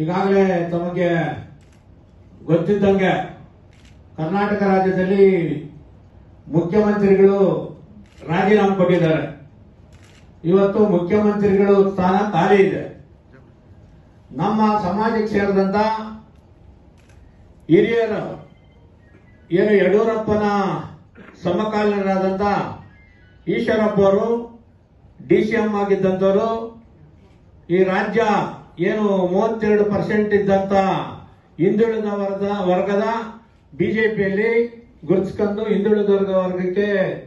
ಈಗಾಗಲೇ ತಮಗೆ ಗೊತ್ತಿದ್ದಂಗೆ ಕರ್ನಾಟಕ ರಾಜ್ಯದಲ್ಲಿ ಮುಖ್ಯಮಂತ್ರಿಗಳು ರಾಜೀನಾಮೆ ಕೊಟ್ಟಿದ್ದಾರೆ. ಇವತ್ತು ಮುಖ್ಯಮಂತ್ರಿಗಳು ಸ್ಥಾನ ಖಾಲಿ ಇದೆ. ನಮ್ಮ ಸಮಾಜಕ್ಕೆ ಸೇರಿದಂತ ಹಿರಿಯರು, ಏನು ಯಡಿಯೂರಪ್ಪನ ಸಮಕಾಲೀನರಾದಂತ ಈಶ್ವರಪ್ಪ ಅವರು, ಡಿ ಸಿ ಎಂ ಆಗಿದ್ದಂಥವರು ಈ ರಾಜ್ಯ ಏನು ಮೂವತ್ತೆರಡು ಪರ್ಸೆಂಟ್ ಇದ್ದಂತ ಹಿಂದುಳಿದ ವರ್ಗದ ವರ್ಗದ ಬಿಜೆಪಿಯಲ್ಲಿ ಗುರುತಿಸ್ಕೊಂಡು ಹಿಂದುಳಿದ ವರ್ಗ ವರ್ಗಕ್ಕೆ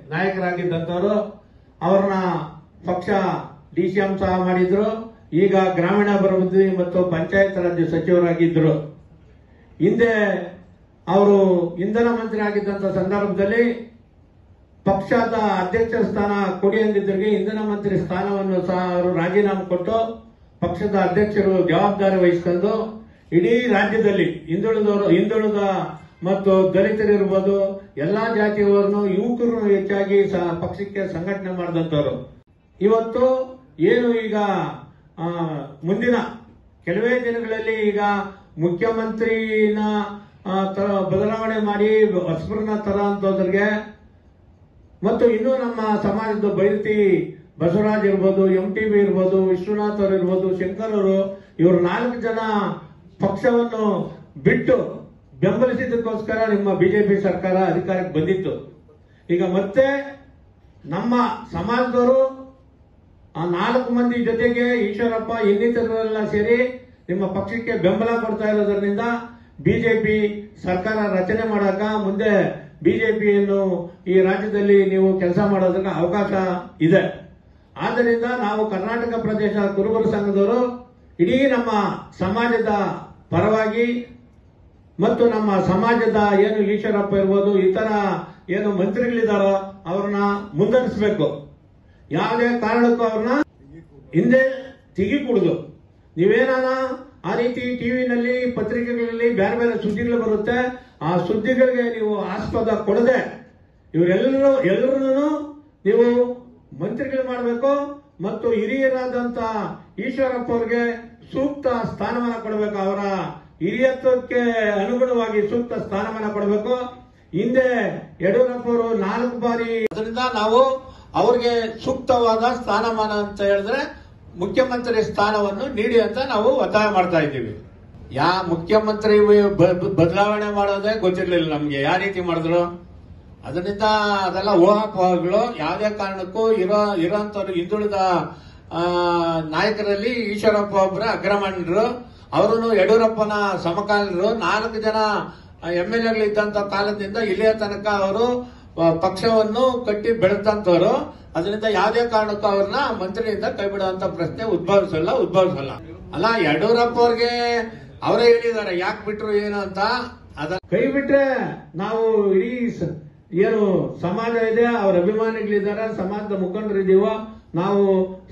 ನಾಯಕರಾಗಿದ್ದಂಥವ್ರು. ಅವ್ರನ್ನ ಪಕ್ಷ ಡಿ ಸಿ ಎಂ ಸಹ ಮಾಡಿದ್ರು. ಈಗ ಗ್ರಾಮೀಣಾಭಿವೃದ್ಧಿ ಮತ್ತು ಪಂಚಾಯತ್ ರಾಜ್ ಸಚಿವರಾಗಿದ್ರು. ಹಿಂದೆ ಅವರು ಇಂಧನ ಮಂತ್ರಿ ಆಗಿದ್ದಂತ ಸಂದರ್ಭದಲ್ಲಿ ಪಕ್ಷದ ಅಧ್ಯಕ್ಷ ಸ್ಥಾನ ಕೊಡಿ ಅಂದಿದ್ದರಿಗೆ ಇಂಧನ ಮಂತ್ರಿ ಸ್ಥಾನವನ್ನು ಸಹ ಅವರು ರಾಜೀನಾಮೆ ಕೊಟ್ಟು ಪಕ್ಷದ ಅಧ್ಯಕ್ಷರು ಜವಾಬ್ದಾರಿ ವಹಿಸಿಕೊಂಡು ಇಡೀ ರಾಜ್ಯದಲ್ಲಿ ಹಿಂದುಳಿದವರು ಹಿಂದುಳಿದ ಮತ್ತು ದಲಿತರಿರ್ಬೋದು ಎಲ್ಲಾ ಜಾತಿಯವರನ್ನು ಯುವಕರು ಹೆಚ್ಚಾಗಿ ಪಕ್ಷಕ್ಕೆ ಸಂಘಟನೆ ಮಾಡಿದಂತವರು ಇವತ್ತು ಏನು ಈಗ ಮುಂದಿನ ಕೆಲವೇ ದಿನಗಳಲ್ಲಿ ಈಗ ಮುಖ್ಯಮಂತ್ರಿನ ಬದಲಾವಣೆ ಮಾಡಿ ಹೊಸಬ್ರನ್ನ ತರ ಅಂತಂದ್ರಿಗೆ ಮತ್ತು ಇನ್ನೂ ನಮ್ಮ ಸಮಾಜದ ಬೈರತಿ ಬಸವರಾಜ್ ಇರ್ಬೋದು ಎಂ ಟಿ ಬಿ ಇರ್ಬೋದು, ವಿಶ್ವನಾಥ್ ಅವರು ಇರ್ಬೋದು, ಶಂಕರ್ ಅವರು, ಇವರು ನಾಲ್ಕು ಜನ ಪಕ್ಷವನ್ನು ಬಿಟ್ಟು ಬೆಂಬಲಿಸಿದ್ದಕ್ಕೋಸ್ಕರ ನಿಮ್ಮ ಬಿಜೆಪಿ ಸರ್ಕಾರ ಅಧಿಕಾರಕ್ಕೆ ಬಂದಿತ್ತು. ಈಗ ಮತ್ತೆ ನಮ್ಮ ಸಮಾಜದವರು ಆ ನಾಲ್ಕು ಮಂದಿ ಜೊತೆಗೆ ಈಶ್ವರಪ್ಪ ಇನ್ನಿತರರೆಲ್ಲ ಸೇರಿ ನಿಮ್ಮ ಪಕ್ಷಕ್ಕೆ ಬೆಂಬಲ ಕೊಡ್ತಾ ಇರೋದ್ರಿಂದ ಬಿಜೆಪಿ ಸರ್ಕಾರ ರಚನೆ ಮಾಡಾಕ ಮುಂದೆ ಬಿಜೆಪಿಯನ್ನು ಈ ರಾಜ್ಯದಲ್ಲಿ ನೀವು ಕೆಲಸ ಮಾಡೋದಕ್ಕೆ ಅವಕಾಶ ಇದೆ. ಆದ್ದರಿಂದ ನಾವು ಕರ್ನಾಟಕ ಪ್ರದೇಶ ಕುರುಬರ ಸಂಘದವರು ಇಡೀ ನಮ್ಮ ಸಮಾಜದ ಪರವಾಗಿ ಮತ್ತು ನಮ್ಮ ಸಮಾಜದ ಏನು ಈಶ್ವರಪ್ಪ ಇರ್ಬೋದು, ಇತರ ಏನು ಮಂತ್ರಿಗಳಿದಾರೋ ಅವ್ರನ್ನ ಮುಂದರಿಸಬೇಕು ಯಾವುದೇ ಕಾರಣಕ್ಕೂ ಅವ್ರನ್ನ ಹಿಂದೆ ತೆಗಿಕೂಡುದು ನೀವೇನಾನ ಆ ರೀತಿ ಟಿವಿನಲ್ಲಿ, ಪತ್ರಿಕೆಗಳಲ್ಲಿ ಬೇರೆ ಬೇರೆ ಸುದ್ದಿಗಳು ಬರುತ್ತೆ, ಆ ಸುದ್ದಿಗಳಿಗೆ ನೀವು ಆಸ್ಪದ ಕೊಡದೆ, ಇವರೆಲ್ಲರೂ ಎಲ್ಲರನ್ನೂ ನೀವು ಮಂತ್ರಿಗಳು ಮಾಡಬೇಕು ಮತ್ತು ಹಿರಿಯರಾದಂತಹ ಈಶ್ವರಪ್ಪ ಅವರಿಗೆ ಸೂಕ್ತ ಸ್ಥಾನಮಾನ ಕೊಡಬೇಕು ಅವರ ಹಿರಿಯತ್ವಕ್ಕೆ ಅನುಗುಣವಾಗಿ ಸೂಕ್ತ ಸ್ಥಾನಮಾನ ಕೊಡಬೇಕು. ಹಿಂದೆ ಯಡಿಯೂರಪ್ಪ ಅವರು ನಾಲ್ಕು ಬಾರಿ ಅದರಿಂದ ನಾವು ಅವ್ರಿಗೆ ಸೂಕ್ತವಾದ ಸ್ಥಾನಮಾನ ಅಂತ ಹೇಳಿದ್ರೆ ಮುಖ್ಯಮಂತ್ರಿ ಸ್ಥಾನವನ್ನು ನೀಡಿ ಅಂತ ನಾವು ಒತ್ತಾಯ ಮಾಡ್ತಾ ಇದ್ದೀವಿ. ಯಾ ಮುಖ್ಯಮಂತ್ರಿ ಬದಲಾವಣೆ ಮಾಡೋದೇ ಗೊತ್ತಿರ್ಲಿಲ್ಲ ನಮ್ಗೆ. ಯಾವ ರೀತಿ ಮಾಡಿದ್ರು? ಅದರಿಂದ ಅದೆಲ್ಲ ಊಹಾಪೋಹಗಳು ಯಾವುದೇ ಕಾರಣಕ್ಕೂ ಇರೋ, ಇರೋಂಥವ್ರು ಹಿಂದುಳಿದ ನಾಯಕರಲ್ಲಿ ಈಶ್ವರಪ್ಪ ಒಬ್ಬರ ಅಗ್ರಮಾನ್ಯರು. ಅವರು ಯಡಿಯೂರಪ್ಪನ ಸಮಕಾಲೀನರು. ನಾಲ್ಕು ಜನ ಎಂ ಎಲ್ ಎಗಳಿದ್ದಂತ ಕಾಲದಿಂದ ಇಲ್ಲಿಯ ತನಕ ಅವರು ಪಕ್ಷವನ್ನು ಕಟ್ಟಿ ಬೆಳೆದಂತವರು ಅದರಿಂದ ಯಾವುದೇ ಕಾರಣಕ್ಕೂ ಅವ್ರನ್ನ ಮಂತ್ರಿಯಿಂದ ಕೈ ಬಿಡುವಂತ ಪ್ರಶ್ನೆ ಉದ್ಭವಿಸಲ್ಲ ಉದ್ಭವಿಸಲ್ಲ. ಅಲ್ಲ, ಯಡಿಯೂರಪ್ಪ ಅವ್ರಿಗೆ ಅವರೇ ಹೇಳಿದ್ದಾರೆ, ಯಾಕೆ ಬಿಟ್ರು ಏನು ಅಂತ. ಅದ ಕೈ ಬಿಟ್ರೆ ನಾವು ಇಡೀ ಏನು ಸಮಾಜ ಇದೆ ಅವರ ಅಭಿಮಾನಿಗಳಿದ್ದಾರೆ? ಸಮಾಜದ ಮುಖಂಡರಿದ್ದೀವೋ ನಾವು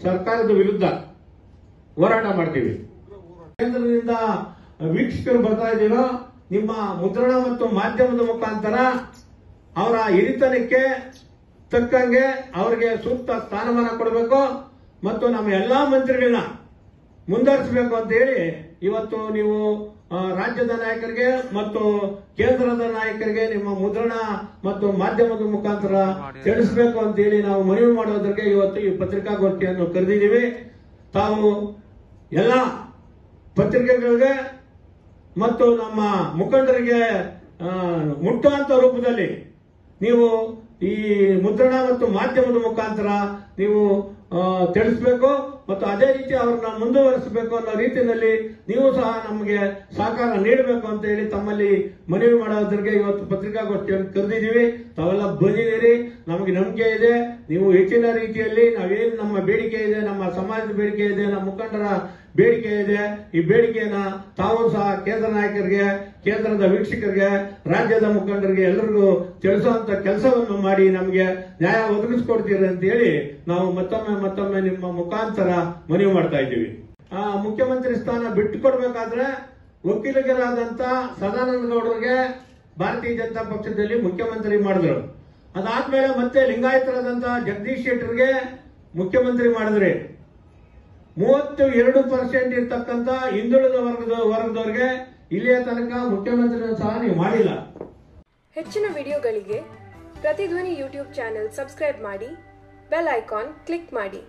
ಸರ್ಕಾರದ ವಿರುದ್ಧ ಹೋರಾಟ ಮಾಡ್ತೀವಿ. ಕೇಂದ್ರದಿಂದ ವೀಕ್ಷಕರು ಬರ್ತಾ ಇದ್ದೀರೋ, ನಿಮ್ಮ ಮುದ್ರಣ ಮತ್ತು ಮಾಧ್ಯಮದ ಮುಖಾಂತರ ಅವರ ಹಿರಿತನಕ್ಕೆ ತಕ್ಕಂಗೆ ಅವರಿಗೆ ಸೂಕ್ತ ಸ್ಥಾನಮಾನ ಕೊಡಬೇಕು. ಮತ್ತು ನಮ್ಮ ಎಲ್ಲಾ ಮಂತ್ರಿಗಳನ್ನ ಮುಂದುವರಿಸಬೇಕು ಅಂತ ಹೇಳಿ ಇವತ್ತು ನೀವು ರಾಜ್ಯದ ನಾಯಕರಿಗೆ ಮತ್ತು ಕೇಂದ್ರದ ನಾಯಕರಿಗೆ ನಿಮ್ಮ ಮುದ್ರಣ ಮತ್ತು ಮಾಧ್ಯಮದ ಮುಖಾಂತರ ತಿಳಿಸಬೇಕು ಅಂತ ಹೇಳಿ ನಾವು ಮನವಿ ಮಾಡೋದಕ್ಕೆ ಇವತ್ತು ಈ ಪತ್ರಿಕಾಗೋಷ್ಠಿಯನ್ನು ಕರೆದಿದ್ದೀವಿ. ತಾವು ಎಲ್ಲ ಪತ್ರಿಕೆಗಳಿಗೆ ಮತ್ತು ನಮ್ಮ ಮುಖಂಡರಿಗೆ ಮುಟ್ಟುವಂತ ರೂಪದಲ್ಲಿ ನೀವು ಈ ಮುದ್ರಣ ಮತ್ತು ಮಾಧ್ಯಮದ ಮುಖಾಂತರ ನೀವು ತಿಳಿಸ್ಬೇಕು. ಮತ್ತು ಅದೇ ರೀತಿ ಅವ್ರನ್ನ ಮುಂದುವರಿಸಬೇಕು ಅನ್ನೋ ರೀತಿಯಲ್ಲಿ ನೀವು ಸಹ ನಮಗೆ ಸಹಕಾರ ನೀಡಬೇಕು ಅಂತ ಹೇಳಿ ತಮ್ಮಲ್ಲಿ ಮನವಿ ಮಾಡೋದ್ರಿಗೆ ಇವತ್ತು ಪತ್ರಿಕಾಗೋಷ್ಠಿಯನ್ನು ಕರೆದಿದ್ದೀವಿ. ತಾವೆಲ್ಲ ಬಂದಿದ್ದೀರಿ. ನಮಗೆ ನಂಬಿಕೆ ಇದೆ. ನೀವು ಹೆಚ್ಚಿನ ರೀತಿಯಲ್ಲಿ ನಾವೇನು ನಮ್ಮ ಬೇಡಿಕೆ ಇದೆ, ನಮ್ಮ ಸಮಾಜದ ಬೇಡಿಕೆ ಇದೆ, ನಮ್ಮ ಮುಖಂಡರ ಬೇಡಿಕೆ ಇದೆ, ಈ ಬೇಡಿಕೆಯನ್ನ ತಾವು ಸಹ ಕೇಂದ್ರ ನಾಯಕರಿಗೆ, ಕೇಂದ್ರದ ವೀಕ್ಷಕರಿಗೆ, ರಾಜ್ಯದ ಮುಖಂಡರಿಗೆ ಎಲ್ಲರಿಗೂ ತಿಳಿಸುವಂತ ಕೆಲಸವನ್ನು ಮಾಡಿ ನಮಗೆ ನ್ಯಾಯ ಒದಗಿಸ್ಕೊಡ್ತೀರಿ ಅಂತ ಹೇಳಿ ನಾವು ಮತ್ತೊಮ್ಮೆ ಮತ್ತೊಮ್ಮೆ ನಿಮ್ಮ ಮುಖಾಂತರ ಮನವಿ ಮಾಡ್ತಾ ಇದ್ದೀವಿ. ಆ ಮುಖ್ಯಮಂತ್ರಿ ಸ್ಥಾನ ಬಿಟ್ಟು ಕೊಡ್ಬೇಕಾದ್ರೆ ವಕೀಲರಾದಂತ ಸದಾನಂದ ಗೌಡರಿಗೆ ಭಾರತೀಯ ಜನತಾ ಪಕ್ಷದಲ್ಲಿ ಮುಖ್ಯಮಂತ್ರಿ ಮಾಡಿದ್ರು. ಅದಾದ್ಮೇಲೆ ಮತ್ತೆ ಲಿಂಗಾಯತರಾದಂತ ಜಗದೀಶ್ ಶೆಟ್ಟರ್ಗೆ ಮುಖ್ಯಮಂತ್ರಿ ಮಾಡಿದ್ರಿ. ಮೂವತ್ತು ಎರಡು ಪರ್ಸೆಂಟ್ ಇರ್ತಕ್ಕಂಥ ಹಿಂದುಳಿದ ವರ್ಗದ ವರ್ಗದವರಿಗೆ ಇಲ್ಲಿಯ ತನಕ ಮುಖ್ಯಮಂತ್ರಿ ಸಹ ನೀವು ಮಾಡಿಲ್ಲ. ಹೆಚ್ಚಿನ ವಿಡಿಯೋಗಳಿಗೆ ಪ್ರತಿಧ್ವನಿ ಯೂಟ್ಯೂಬ್ ಚಾನೆಲ್ ಸಬ್ಸ್ಕ್ರೈಬ್ ಮಾಡಿ, ಬೆಲ್ ಐಕಾನ್ ಕ್ಲಿಕ್ ಮಾಡಿ.